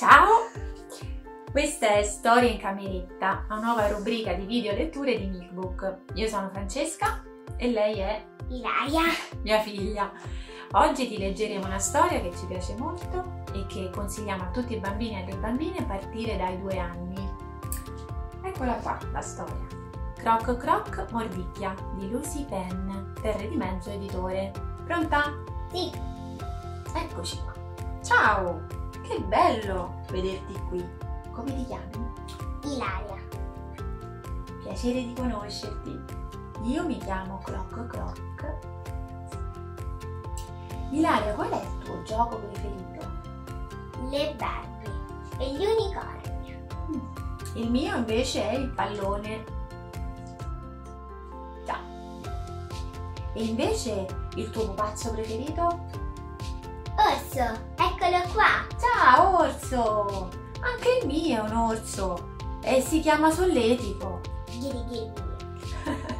Ciao! Questa è Storia in cameretta, una nuova rubrica di video letture di Milkbook. Io sono Francesca e lei è Ilaria. mia figlia. Oggi ti leggeremo una storia che ci piace molto e che consigliamo a tutti i bambini e alle bambine a partire dai due anni. Eccola qua, la storia. Croc Croc Mordicchia di Lucy Penn, Terre di Mezzo Editore. Pronta? Sì, Eccoci qua. Ciao! Che bello vederti qui. Come ti chiami? Ilaria. Piacere di conoscerti. Io mi chiamo Croc Croc. Ilaria, qual è il tuo gioco preferito? Le Barbie e gli unicorni. Il mio invece è il pallone. Già. E invece il tuo pupazzo preferito? Orso, eccolo qua. Ciao orso! Anche il mio è un orso e si chiama Solletico. Ghiri ghiri.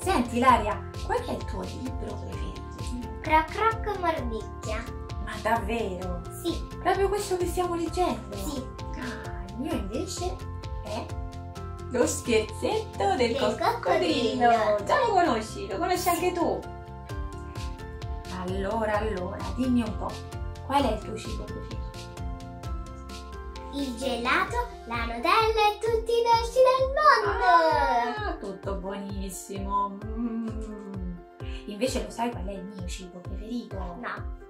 Senti Ilaria, qual è il tuo libro preferito? Croc croc mordicchia. Ma davvero? Sì, Proprio questo che stiamo leggendo? sì. Ah, il mio invece è Lo scherzetto del, Del coccodrillo. coccodrillo. Già lo conosci, lo conosci anche tu. Allora, allora, dimmi un po', qual è il tuo cibo preferito? Il gelato, la Nutella e tutti i dolci del mondo. Ah, tutto buonissimo. Mm. Invece lo sai qual è il mio cibo preferito? No,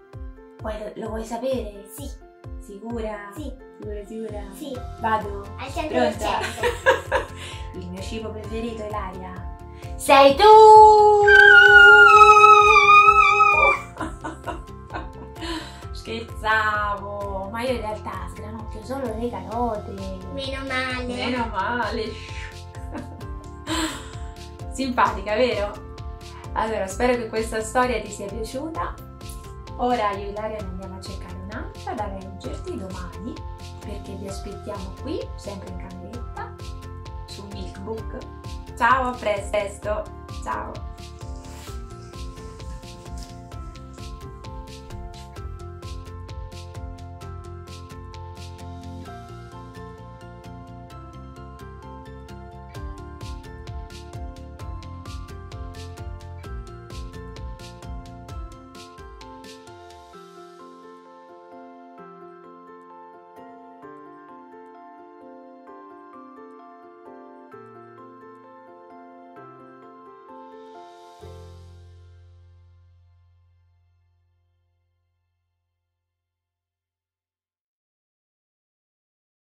Vuoi- lo vuoi sapere? sì, Sicura? sì, Sicura, sicura? sì, Vado? al 100%. Pronta? Il mio cibo preferito, Ilaria? Sei tu! Scherzavo, ma io in realtà sgranocchio solo le carote. Meno male. Meno male. Simpatica, vero? Allora, spero che questa storia ti sia piaciuta. Ora io e Ilaria ne andiamo a cercare un'altra da leggerti domani, perché vi aspettiamo qui, sempre in cameretta, su Milkbook. Ciao, a presto! Ciao!